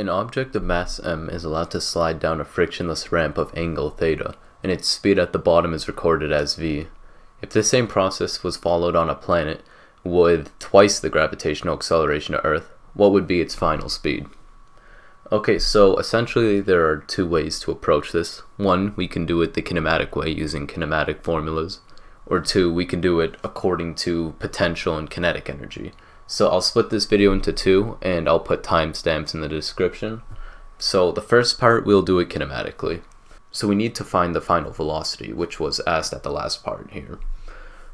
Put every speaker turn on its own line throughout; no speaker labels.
An object of mass m is allowed to slide down a frictionless ramp of angle theta, and its speed at the bottom is recorded as v. If this same process was followed on a planet with twice the gravitational acceleration of Earth, what would be its final speed? Okay, so essentially there are two ways to approach this. One, we can do it the kinematic way using kinematic formulas, or two, we can do it according to potential and kinetic energy. So I'll split this video into two and I'll put timestamps in the description. So the first part we'll do it kinematically. So we need to find the final velocity, which was asked at the last part here.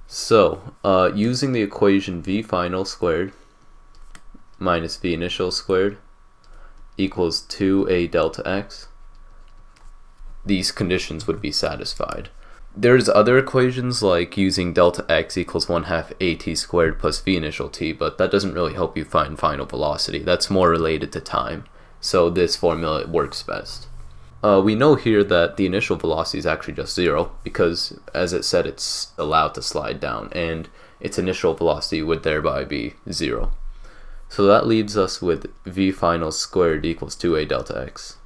So uh, using the equation v final squared minus v initial squared equals 2a delta x, these conditions would be satisfied. There's other equations like using delta x equals 1 half at squared plus v initial t, but that doesn't really help you find final velocity. That's more related to time. So this formula works best. Uh, we know here that the initial velocity is actually just zero because as it said it's allowed to slide down and its initial velocity would thereby be zero. So that leaves us with v final squared equals 2a delta x.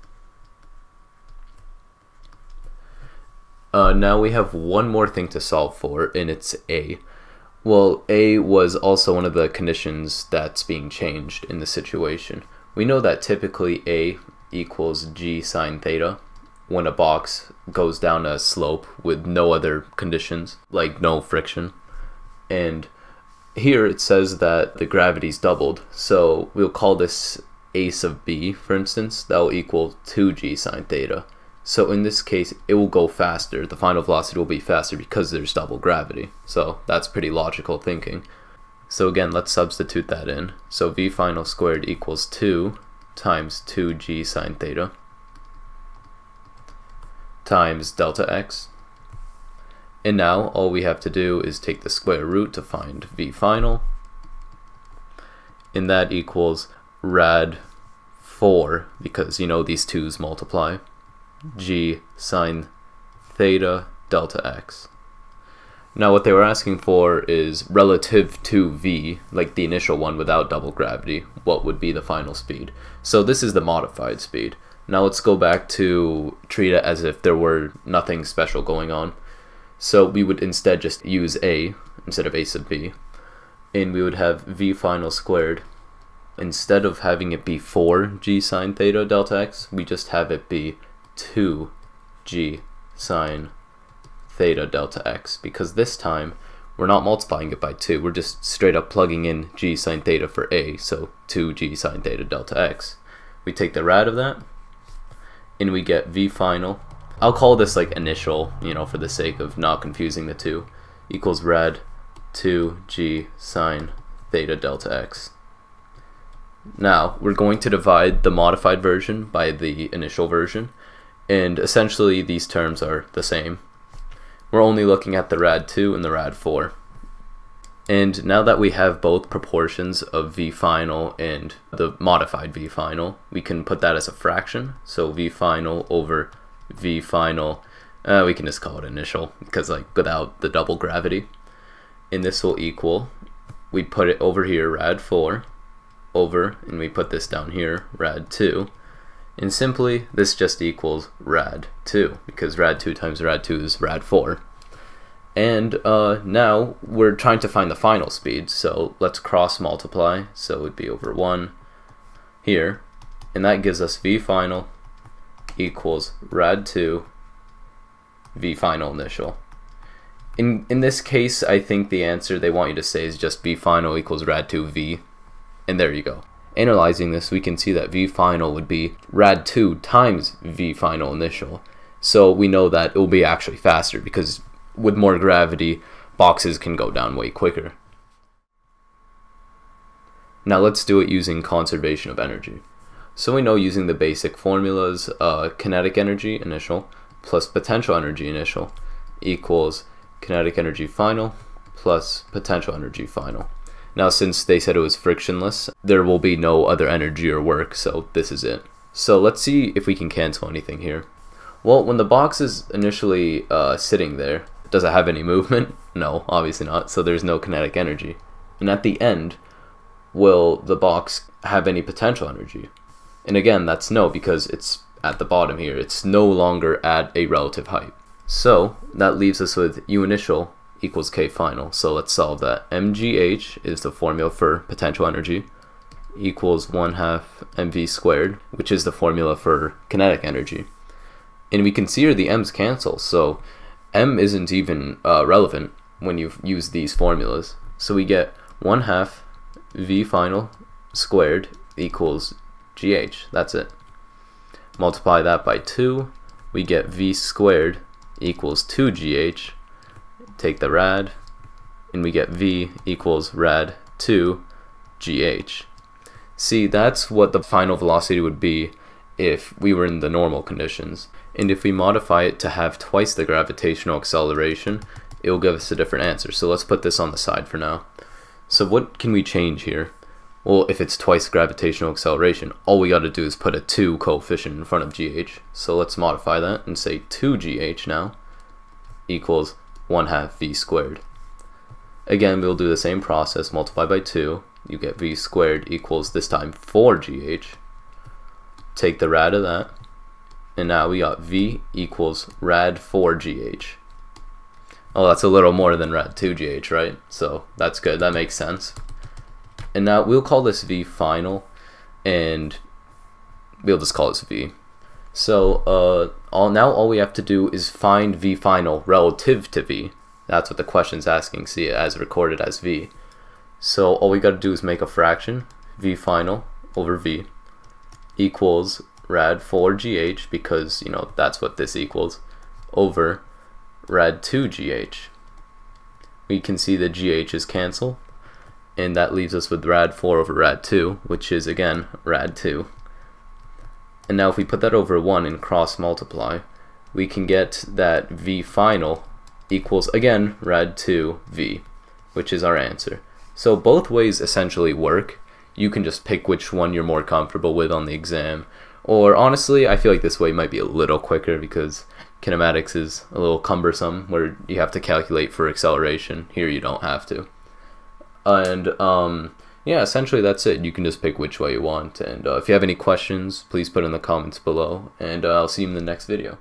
Uh, now we have one more thing to solve for, and it's A. Well, A was also one of the conditions that's being changed in the situation. We know that typically A equals G sine theta when a box goes down a slope with no other conditions, like no friction. And here it says that the gravity's doubled, so we'll call this a sub b, for instance, that will equal 2g sine theta. So in this case, it will go faster. The final velocity will be faster because there's double gravity. So that's pretty logical thinking. So again, let's substitute that in. So v final squared equals 2 times 2g sine theta times delta x. And now all we have to do is take the square root to find v final. And that equals rad 4 because you know these 2's multiply g sine theta delta x. Now what they were asking for is relative to v, like the initial one without double gravity, what would be the final speed. So this is the modified speed. Now let's go back to treat it as if there were nothing special going on. So we would instead just use a instead of a sub b. And we would have v final squared. Instead of having it be 4 g sine theta delta x, we just have it be 2g sine theta delta x because this time we're not multiplying it by 2, we're just straight up plugging in g sine theta for a, so 2g sine theta delta x. We take the rad of that, and we get v final. I'll call this like initial, you know, for the sake of not confusing the two, equals rad 2g sine theta delta x. Now, we're going to divide the modified version by the initial version, and essentially these terms are the same. We're only looking at the rad 2 and the rad 4. And now that we have both proportions of v final and the modified v final, we can put that as a fraction. So v final over v final, uh, we can just call it initial because like without the double gravity. And this will equal, we put it over here, rad 4, over, and we put this down here, rad 2, and simply, this just equals rad 2, because rad 2 times rad 2 is rad 4. And uh, now we're trying to find the final speed, so let's cross multiply, so it would be over 1 here, and that gives us v final equals rad 2 v final initial. In, in this case, I think the answer they want you to say is just v final equals rad 2 v, and there you go. Analyzing this, we can see that v final would be rad 2 times v final initial. So we know that it will be actually faster because with more gravity, boxes can go down way quicker. Now let's do it using conservation of energy. So we know using the basic formulas, uh, kinetic energy initial plus potential energy initial equals kinetic energy final plus potential energy final. Now since they said it was frictionless, there will be no other energy or work, so this is it. So let's see if we can cancel anything here. Well, when the box is initially uh, sitting there, does it have any movement? No, obviously not, so there's no kinetic energy. And at the end, will the box have any potential energy? And again, that's no because it's at the bottom here. It's no longer at a relative height. So that leaves us with u initial equals k final. So let's solve that. mgh is the formula for potential energy equals 1 half mv squared, which is the formula for kinetic energy. And we can see here the m's cancel, so m isn't even uh, relevant when you use these formulas. So we get 1 half v final squared equals gh. That's it. Multiply that by 2, we get v squared equals 2gh. Take the rad, and we get v equals rad 2 gh. See, that's what the final velocity would be if we were in the normal conditions. And if we modify it to have twice the gravitational acceleration, it will give us a different answer. So let's put this on the side for now. So what can we change here? Well, if it's twice gravitational acceleration, all we got to do is put a 2 coefficient in front of gh. So let's modify that and say 2gh now equals 1 half v squared. Again, we'll do the same process, multiply by 2, you get v squared equals this time 4gh. Take the rad of that, and now we got v equals rad 4gh. Oh, that's a little more than rad 2gh, right? So that's good, that makes sense. And now we'll call this V final, and we'll just call this V. So uh, all now all we have to do is find V final relative to V. That's what the question's asking. See it as recorded as V. So all we got to do is make a fraction, V final over V equals rad 4gh because you know that's what this equals over rad 2gh. We can see the gh's cancel and that leaves us with rad 4 over rad 2, which is again rad 2. And now if we put that over 1 and cross multiply, we can get that v final equals again rad 2 v, which is our answer. So both ways essentially work. You can just pick which one you're more comfortable with on the exam. Or honestly, I feel like this way might be a little quicker because kinematics is a little cumbersome where you have to calculate for acceleration. Here you don't have to and um, yeah, essentially that's it. You can just pick which way you want. And uh, if you have any questions, please put in the comments below. And uh, I'll see you in the next video.